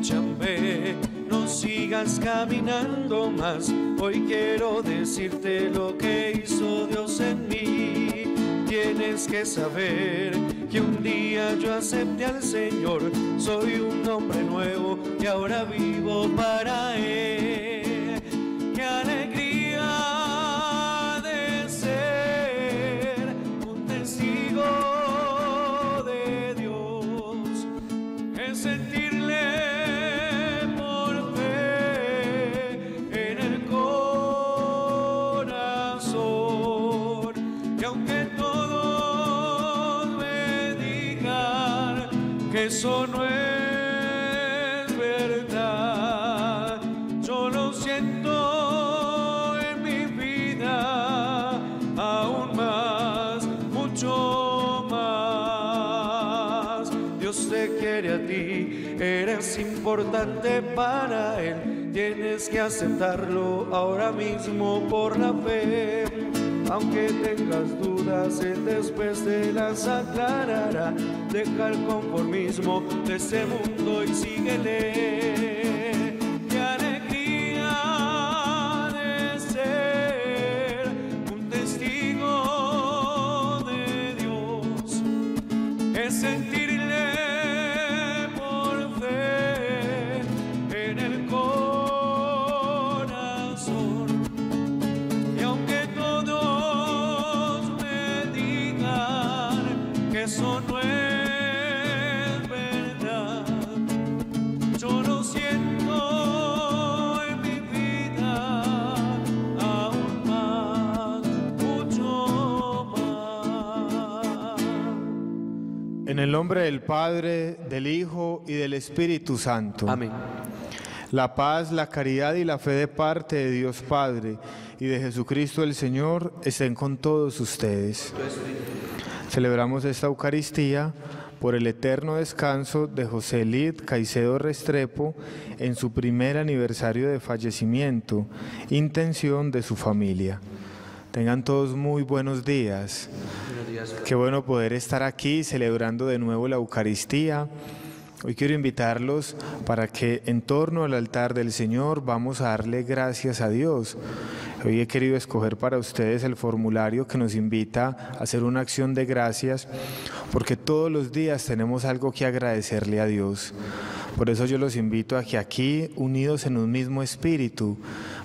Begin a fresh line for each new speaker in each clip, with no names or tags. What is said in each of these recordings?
escúchame, no sigas caminando más. Hoy quiero decirte lo que hizo Dios en mí. Tienes que saber que un día yo acepté al Señor. Soy un hombre nuevo y ahora vivo para Él. Que eso no es verdad, yo lo siento en mi vida aún más, mucho más. Dios te quiere a ti, eres importante para Él. Tienes que aceptarlo ahora mismo por la fe. Aunque tengas dudas, Después te las aclarará. Deja el conformismo de este mundo y síguele. El
nombre del Padre, del Hijo y del Espíritu Santo.
Amén.
La paz, la caridad y la fe de parte de Dios Padre y de Jesucristo el Señor estén con todos ustedes. Celebramos esta Eucaristía por el eterno descanso de José Lid Caicedo Restrepo en su primer aniversario de fallecimiento, intención de su familia. Tengan todos muy buenos días. Qué bueno poder estar aquí celebrando de nuevo la Eucaristía. Hoy quiero invitarlos para que en torno al altar del Señor vamos a darle gracias a Dios. Hoy he querido escoger para ustedes el formulario que nos invita a hacer una acción de gracias, porque todos los días tenemos algo que agradecerle a Dios. Por eso yo los invito a que aquí, unidos en un mismo espíritu,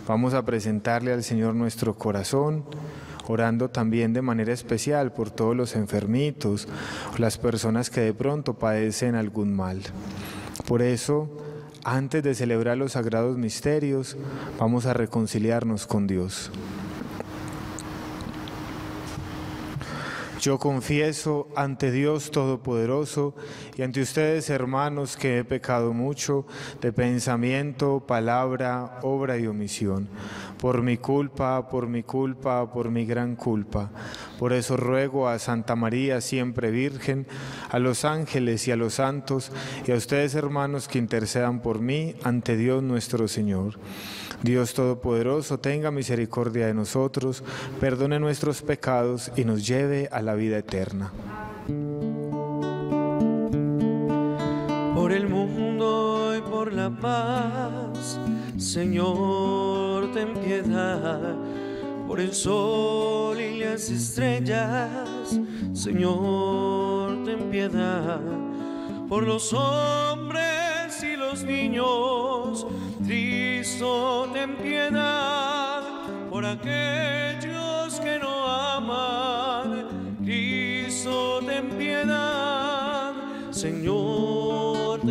vamos a presentarle al Señor nuestro corazón, orando también de manera especial por todos los enfermitos, las personas que de pronto padecen algún mal. Por eso, antes de celebrar los sagrados misterios, vamos a reconciliarnos con Dios. Yo confieso ante Dios Todopoderoso y ante ustedes, hermanos, que he pecado mucho de pensamiento, palabra, obra y omisión. Por mi culpa, por mi culpa, por mi gran culpa. Por eso ruego a Santa María, siempre Virgen, a los ángeles y a los santos, y a ustedes, hermanos, que intercedan por mí ante Dios nuestro Señor. Dios Todopoderoso, tenga misericordia de nosotros, perdone nuestros pecados y nos lleve a la vida eterna.
por el mundo por la paz. Señor, ten piedad por el sol y las estrellas. Señor, ten piedad por los hombres y los niños. Cristo, ten piedad por aquellos que no aman. Cristo, ten piedad. Señor,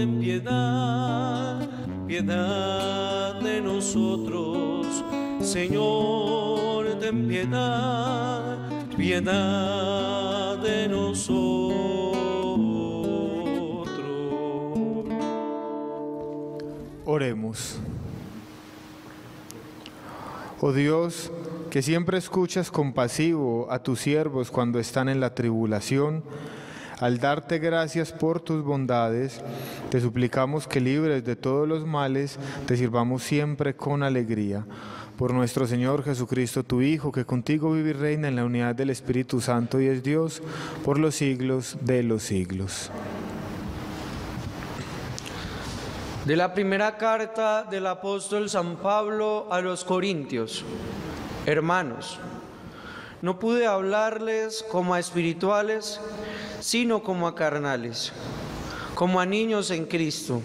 ten piedad, piedad de nosotros. Señor, ten piedad, piedad de nosotros.
Oremos. Oh Dios, que siempre escuchas compasivo a tus siervos cuando están en la tribulación, al darte gracias por tus bondades, te suplicamos que libres de todos los males, te sirvamos siempre con alegría. Por nuestro Señor Jesucristo, tu Hijo, que contigo vive y reina en la unidad del Espíritu Santo y es Dios por los siglos de los siglos.
De la primera carta del apóstol San Pablo a los Corintios. Hermanos, no pude hablarles como a espirituales, sino como a carnales, como a niños en Cristo.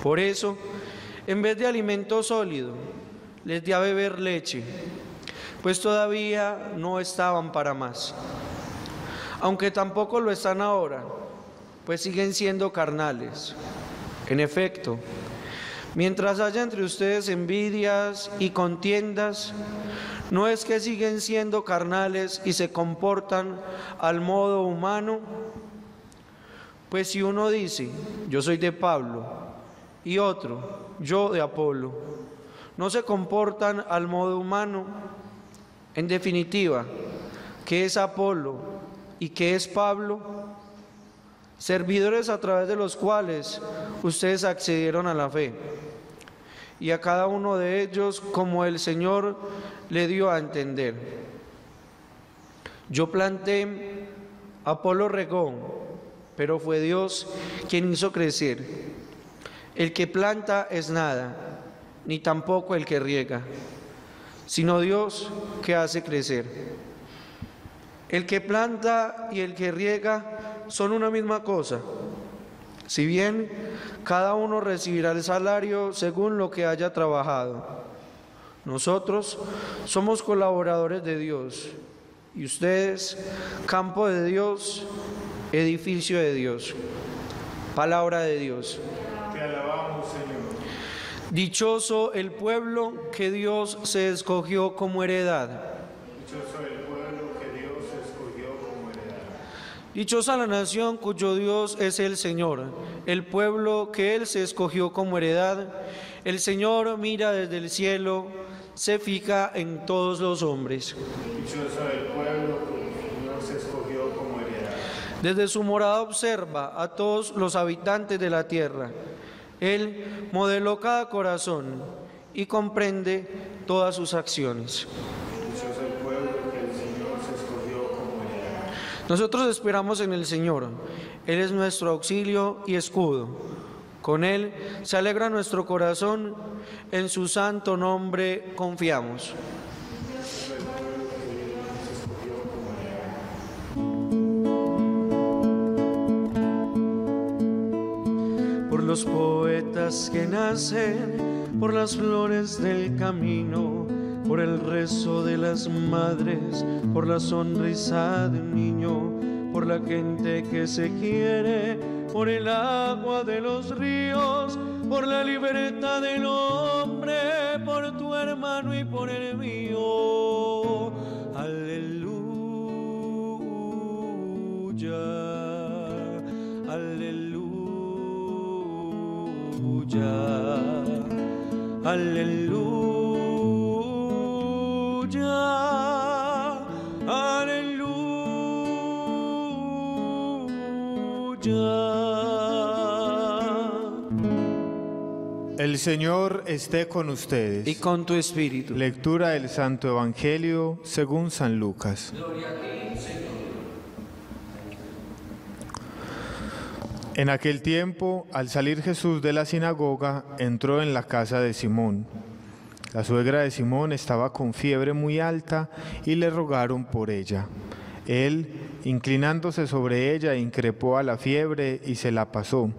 Por eso, en vez de alimento sólido, les di a beber leche, pues todavía no estaban para más. Aunque tampoco lo están ahora, pues siguen siendo carnales. En efecto, mientras haya entre ustedes envidias y contiendas, no es que siguen siendo carnales y se comportan al modo humano, pues si uno dice, yo soy de Pablo, y otro, yo de Apolo, no se comportan al modo humano, en definitiva, ¿qué es Apolo y qué es Pablo? servidores a través de los cuales ustedes accedieron a la fe, y a cada uno de ellos como el Señor le dio a entender. Yo planté, Apolo regó, pero fue Dios quien hizo crecer. El que planta es nada, ni tampoco el que riega, sino Dios que hace crecer. El que planta y el que riega son una misma cosa. Si bien cada uno recibirá el salario según lo que haya trabajado. Nosotros somos colaboradores de Dios y ustedes campo de Dios, edificio de Dios. Palabra de Dios.
Te alabamos, Señor.
Dichoso el pueblo que Dios se escogió como heredad. Dichosa la nación cuyo Dios es el Señor, el pueblo que Él se escogió como heredad. El Señor mira desde el cielo, se fija en todos los hombres.
Dichoso el pueblo que se escogió como heredad.
Desde su morada observa a todos los habitantes de la tierra. Él modeló cada corazón y comprende todas sus acciones. Nosotros esperamos en el Señor. Él es nuestro auxilio y escudo. Con Él se alegra nuestro corazón. En su santo nombre confiamos. Por los poetas que nacen, por las flores del camino por el rezo de las madres, por la sonrisa de un niño, por la gente que se quiere, por el agua de los ríos, por la libertad del hombre, por tu hermano y por el mío. Aleluya, aleluya, aleluya.
El Señor esté con ustedes.
Y con tu espíritu.
Lectura del Santo Evangelio según San Lucas. En aquel tiempo, al salir Jesús de la sinagoga, entró en la casa de Simón. La suegra de Simón estaba con fiebre muy alta y le rogaron por ella. Él, inclinándose sobre ella, increpó a la fiebre y se la pasó.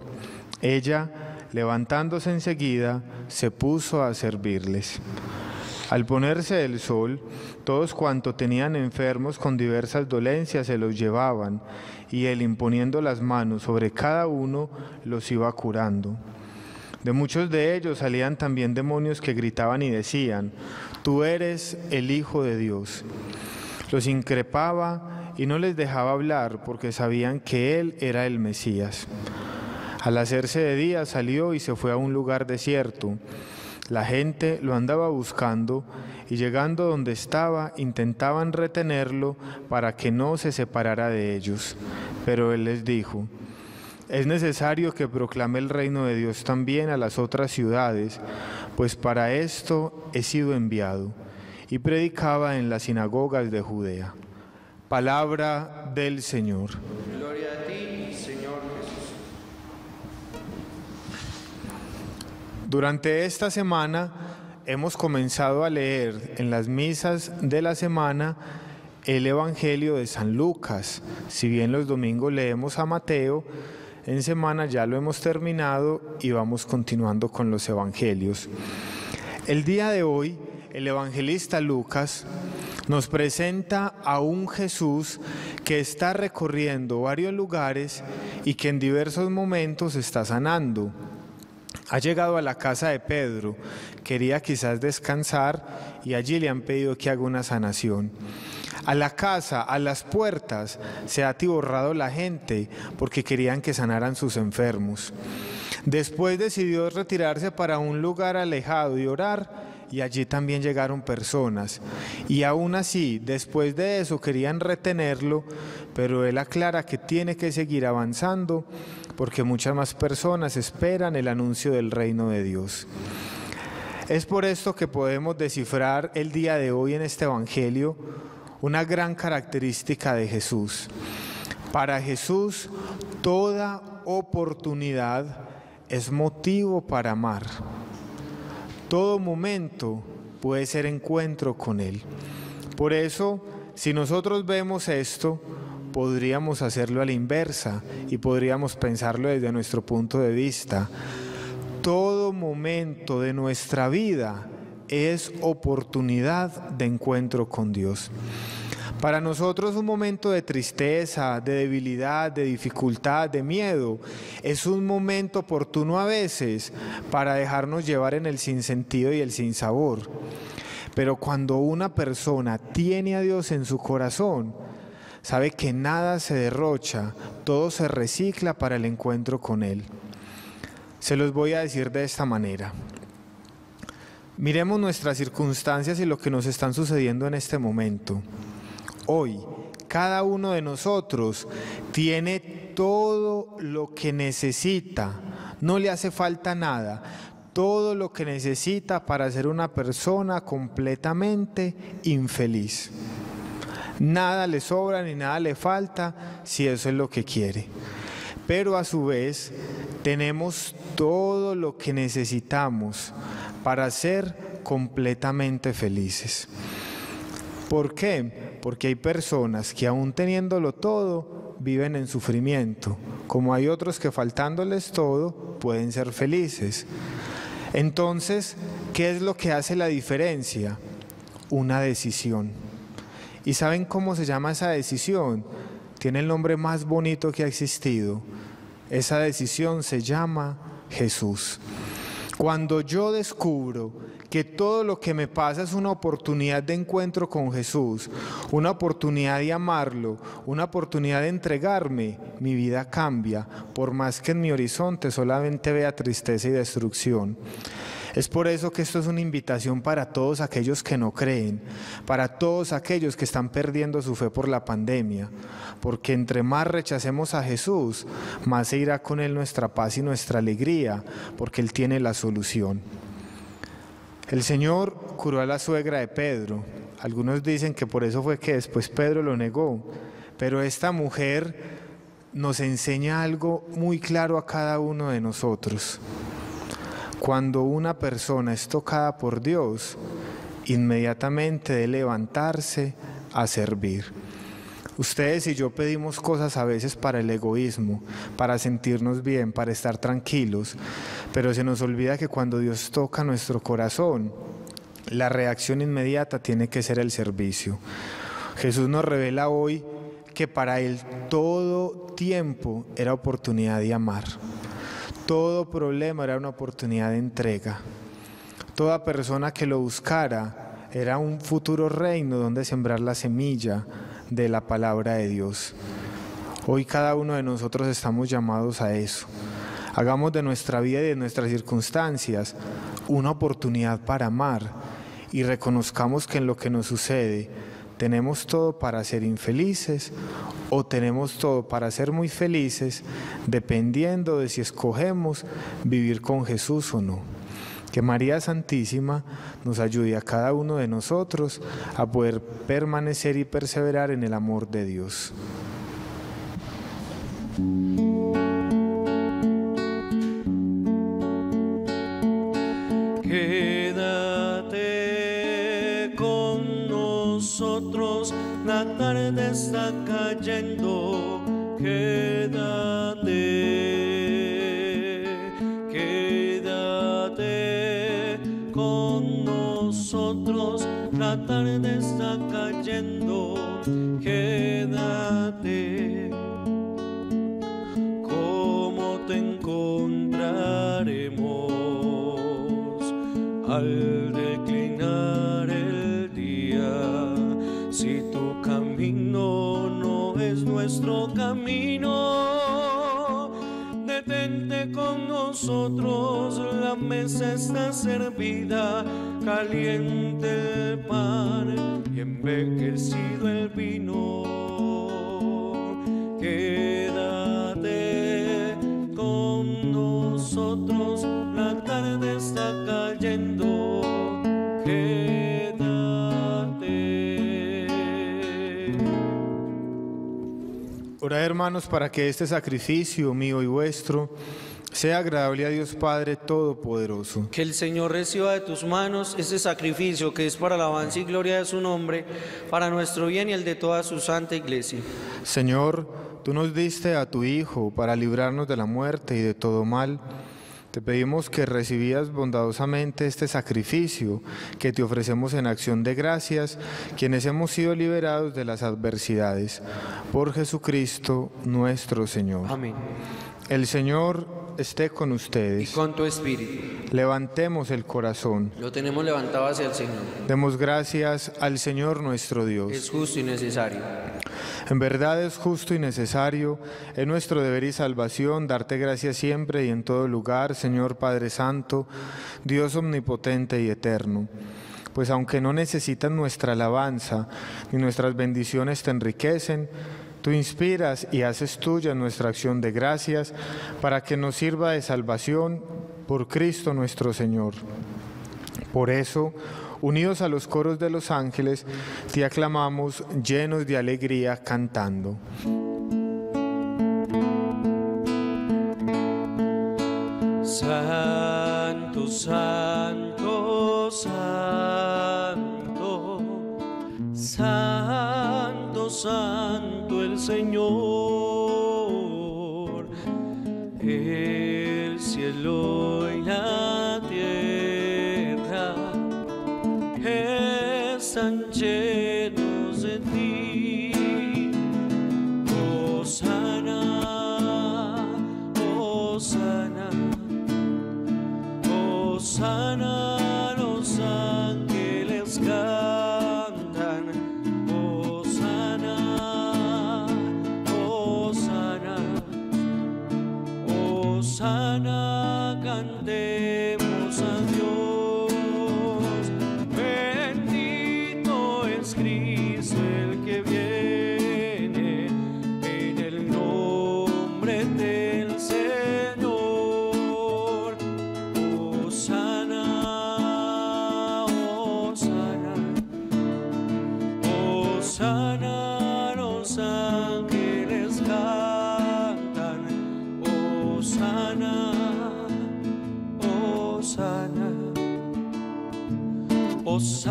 Ella, levantándose enseguida, se puso a servirles. Al ponerse el sol, todos cuantos tenían enfermos con diversas dolencias se los llevaban, y él imponiendo las manos sobre cada uno los iba curando. De muchos de ellos salían también demonios que gritaban y decían, Tú eres el Hijo de Dios. Los increpaba y no les dejaba hablar porque sabían que Él era el Mesías. Al hacerse de día salió y se fue a un lugar desierto. La gente lo andaba buscando y llegando donde estaba intentaban retenerlo para que no se separara de ellos. Pero él les dijo, es necesario que proclame el reino de Dios también a las otras ciudades, pues para esto he sido enviado. Y predicaba en las sinagogas de Judea. Palabra del Señor. Durante esta semana hemos comenzado a leer en las misas de la semana el Evangelio de San Lucas. Si bien los domingos leemos a Mateo, en semana ya lo hemos terminado y vamos continuando con los Evangelios. El día de hoy, el evangelista Lucas nos presenta a un Jesús que está recorriendo varios lugares y que en diversos momentos está sanando. Ha llegado a la casa de Pedro, quería quizás descansar y allí le han pedido que haga una sanación. A la casa, a las puertas, se ha atiborrado la gente porque querían que sanaran sus enfermos. Después decidió retirarse para un lugar alejado y orar y allí también llegaron personas. Y aún así, después de eso querían retenerlo, pero él aclara que tiene que seguir avanzando porque muchas más personas esperan el anuncio del reino de Dios. Es por esto que podemos descifrar el día de hoy en este Evangelio una gran característica de Jesús. Para Jesús, toda oportunidad es motivo para amar. Todo momento puede ser encuentro con Él. Por eso, si nosotros vemos esto, podríamos hacerlo a la inversa y podríamos pensarlo desde nuestro punto de vista. Todo momento de nuestra vida es oportunidad de encuentro con Dios. Para nosotros un momento de tristeza, de debilidad, de dificultad, de miedo, es un momento oportuno a veces para dejarnos llevar en el sinsentido y el sinsabor. Pero cuando una persona tiene a Dios en su corazón, sabe que nada se derrocha, todo se recicla para el encuentro con Él. Se los voy a decir de esta manera. Miremos nuestras circunstancias y lo que nos están sucediendo en este momento hoy, cada uno de nosotros tiene todo lo que necesita, no le hace falta nada, todo lo que necesita para ser una persona completamente infeliz. Nada le sobra ni nada le falta si eso es lo que quiere. Pero a su vez tenemos todo lo que necesitamos para ser completamente felices. ¿Por qué? Porque hay personas que aún teniéndolo todo, viven en sufrimiento, como hay otros que faltándoles todo, pueden ser felices. Entonces, ¿qué es lo que hace la diferencia? Una decisión. ¿Y saben cómo se llama esa decisión? Tiene el nombre más bonito que ha existido. Esa decisión se llama Jesús. Cuando yo descubro que todo lo que me pasa es una oportunidad de encuentro con Jesús, una oportunidad de amarlo, una oportunidad de entregarme, mi vida cambia, por más que en mi horizonte solamente vea tristeza y destrucción. Es por eso que esto es una invitación para todos aquellos que no creen, para todos aquellos que están perdiendo su fe por la pandemia, porque entre más rechacemos a Jesús, más se irá con Él nuestra paz y nuestra alegría, porque Él tiene la solución. El Señor curó a la suegra de Pedro. Algunos dicen que por eso fue que después Pedro lo negó. Pero esta mujer nos enseña algo muy claro a cada uno de nosotros. Cuando una persona es tocada por Dios, inmediatamente debe levantarse a servir. Ustedes y yo pedimos cosas a veces para el egoísmo, para sentirnos bien, para estar tranquilos, pero se nos olvida que cuando Dios toca nuestro corazón, la reacción inmediata tiene que ser el servicio. Jesús nos revela hoy que para Él todo tiempo era oportunidad de amar. Todo problema era una oportunidad de entrega. Toda persona que lo buscara era un futuro reino donde sembrar la semilla de la palabra de Dios. Hoy cada uno de nosotros estamos llamados a eso. Hagamos de nuestra vida y de nuestras circunstancias una oportunidad para amar y reconozcamos que en lo que nos sucede tenemos todo para ser infelices o tenemos todo para ser muy felices dependiendo de si escogemos vivir con Jesús o no. Que María Santísima nos ayude a cada uno de nosotros a poder permanecer y perseverar en el amor de Dios.
Quédate con nosotros, la tarde está cayendo. Quédate, quédate con nosotros, la tarde está cayendo. Quédate. ¿Cómo te encontraremos al nuestro camino, detente con nosotros, la mesa está servida, caliente el pan y envejecido el vino. Quédate con nosotros, la tarde está cayendo.
Orad hermanos para que este sacrificio mío y vuestro sea agradable a Dios Padre Todopoderoso.
Que el Señor reciba de tus manos este sacrificio que es para alabanza y gloria de su nombre, para nuestro bien y el de toda su santa iglesia.
Señor, tú nos diste a tu Hijo para librarnos de la muerte y de todo mal. Te pedimos que recibías bondadosamente este sacrificio que te ofrecemos en acción de gracias, quienes hemos sido liberados de las adversidades. Por Jesucristo nuestro Señor.
Amén.
El Señor esté con
Y
ustedes.
con tu espíritu.
Levantemos el corazón.
Lo tenemos levantado hacia el Señor.
Demos gracias al Señor nuestro Dios.
Es justo y necesario.
En verdad es justo y necesario, es nuestro deber y salvación darte gracias siempre y en todo lugar, Señor Padre Santo, Dios omnipotente y eterno. Pues aunque no necesitan nuestra alabanza ni nuestras bendiciones te enriquecen, tú inspiras y haces tuya nuestra acción de gracias para que nos sirva de salvación por Cristo nuestro Señor. Por eso, unidos a los coros de los ángeles, te aclamamos llenos de alegría cantando.
Santo, santo, santo, santo, santo el Señor. El cielo y la tierra llenos grande.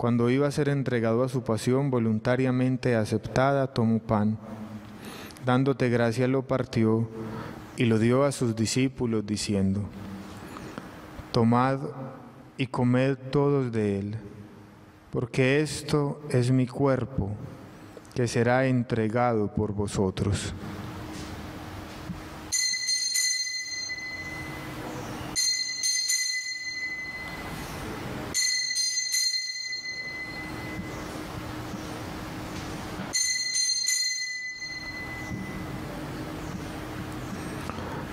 cuando iba a ser entregado a su pasión voluntariamente aceptada, tomó pan. Dándote gracia lo partió y lo dio a sus discípulos diciendo, Tomad y comed todos de él, porque esto es mi cuerpo, que será entregado por vosotros.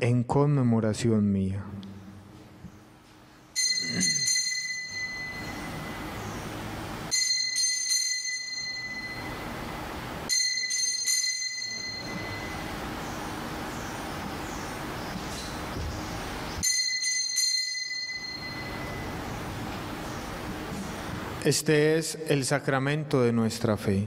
en conmemoración mía. Este es el sacramento de nuestra fe.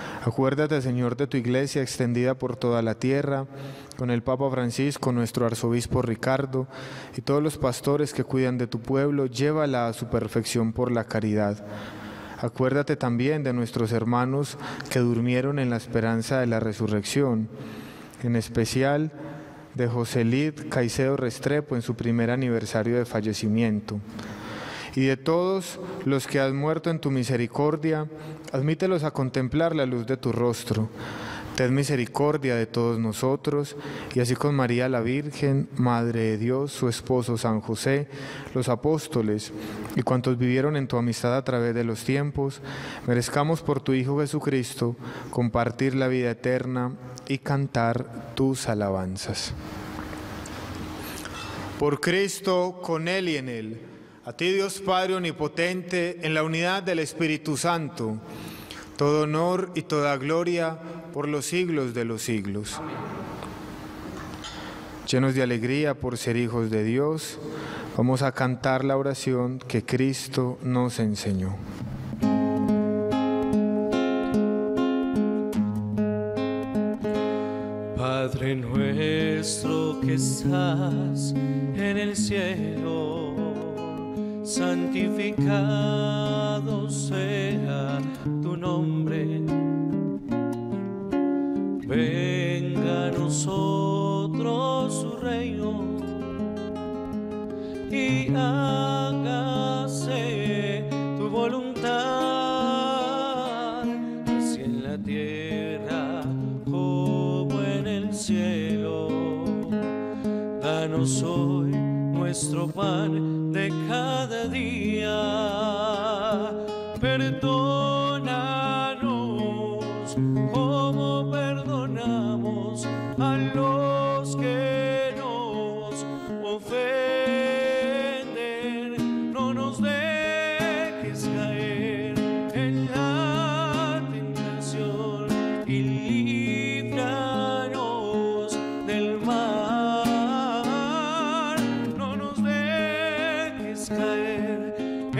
Acuérdate, Señor, de tu iglesia extendida por toda la tierra, con el Papa Francisco, nuestro arzobispo Ricardo, y todos los pastores que cuidan de tu pueblo, llévala a su perfección por la caridad. Acuérdate también de nuestros hermanos que durmieron en la esperanza de la resurrección, en especial de José Lid Caicedo Restrepo en su primer aniversario de fallecimiento y de todos los que has muerto en tu misericordia, admítelos a contemplar la luz de tu rostro. Ten misericordia de todos nosotros, y así con María la Virgen, Madre de Dios, su esposo San José, los apóstoles y cuantos vivieron en tu amistad a través de los tiempos, merezcamos por tu Hijo Jesucristo compartir la vida eterna y cantar tus alabanzas. Por Cristo, con Él y en Él a ti Dios Padre Omnipotente, en la unidad del Espíritu Santo, todo honor y toda gloria por los siglos de los siglos. Llenos de alegría por ser hijos de Dios, vamos a cantar la oración que Cristo nos enseñó.
Padre nuestro que estás en el cielo santificado sea tu nombre. Venga a nosotros su reino y hágase tu voluntad, así en la tierra como en el cielo. Danos hoy nuestro pan de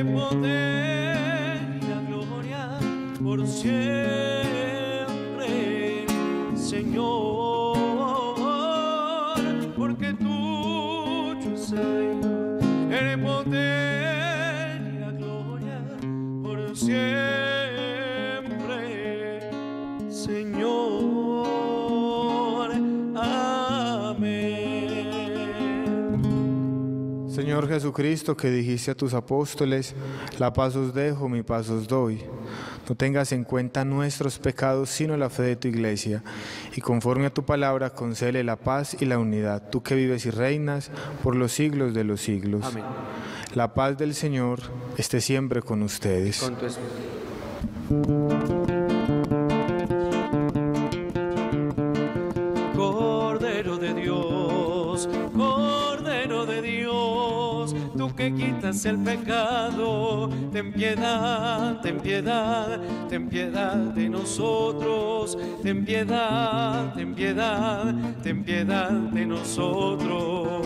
poder y la gloria por siempre, Señor, Señor
Jesucristo, que dijiste a tus apóstoles, la paz os dejo, mi paz os doy. No tengas en cuenta nuestros pecados, sino la fe de tu iglesia. Y conforme a tu palabra, concele la paz y la unidad, tú que vives y reinas por los siglos de los siglos. Amén. La paz del Señor esté siempre con ustedes. Con tu
que quitas el pecado, ten piedad, ten piedad, ten piedad de nosotros, ten piedad, ten piedad, ten piedad de nosotros.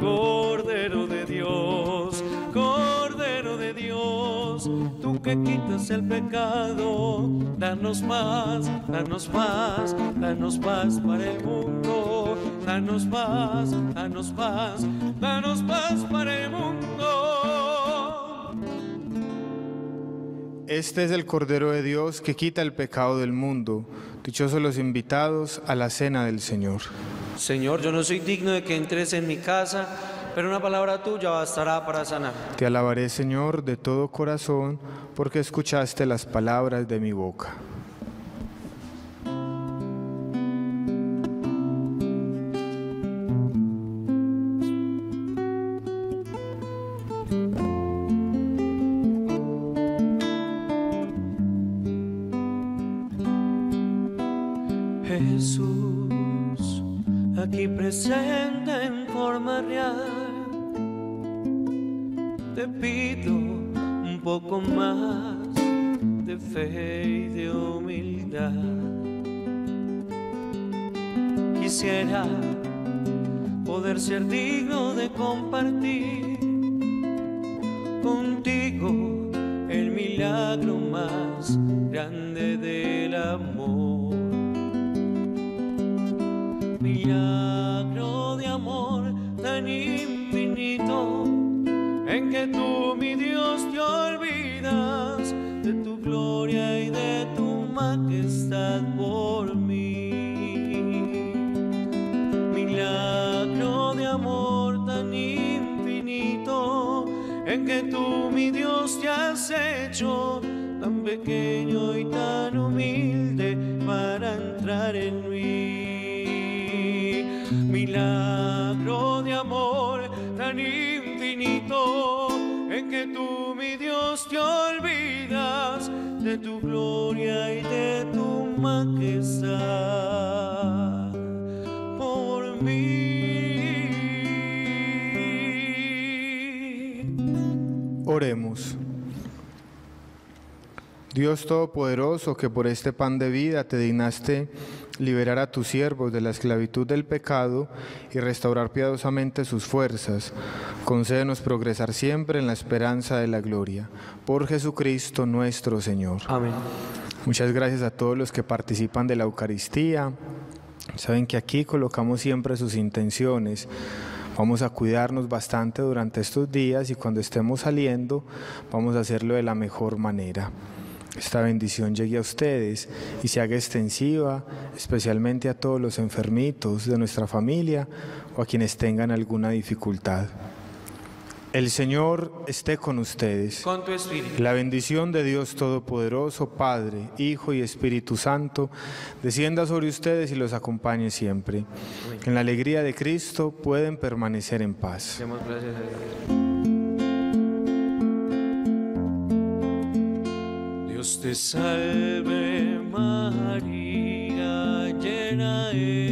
Cordero de Dios, Cordero de Dios, tú que quitas el pecado, danos paz, danos paz, danos paz para el mundo, danos paz, danos paz, danos paz para el mundo.
Este es el Cordero de Dios que quita el pecado del mundo. Dichosos los invitados a la cena del Señor.
Señor, yo no soy digno de que entres en mi casa, pero una palabra tuya bastará para sanar.
Te alabaré, Señor, de todo corazón, porque escuchaste las palabras de mi boca.
Te pido un poco más de fe y de humildad. Quisiera poder ser digno de compartir contigo el milagro más grande que tú, mi Dios, te olvidas de tu gloria y de tu majestad por mí. Milagro de amor tan infinito en que tú, mi Dios, te has hecho tan pequeño y tan humilde para entrar en mí. Milagro de amor tan infinito tú, mi Dios, te olvidas de tu gloria y de tu majestad por mí.
Oremos. Dios Todopoderoso, que por este pan de vida te dignaste liberar a tus siervos de la esclavitud del pecado y restaurar piadosamente sus fuerzas, concédenos progresar siempre en la esperanza de la gloria. Por Jesucristo nuestro Señor.
Amén.
Muchas gracias a todos los que participan de la Eucaristía. Saben que aquí colocamos siempre sus intenciones. Vamos a cuidarnos bastante durante estos días y cuando estemos saliendo vamos a hacerlo de la mejor manera. Esta bendición llegue a ustedes y se haga extensiva, especialmente a todos los enfermitos de nuestra familia o a quienes tengan alguna dificultad. El Señor esté con ustedes.
Con tu espíritu.
La bendición de Dios Todopoderoso, Padre, Hijo y Espíritu Santo, descienda sobre ustedes y los acompañe siempre. En la alegría de Cristo pueden permanecer en paz.
Demos gracias a Dios. Dios te salve María, llena eres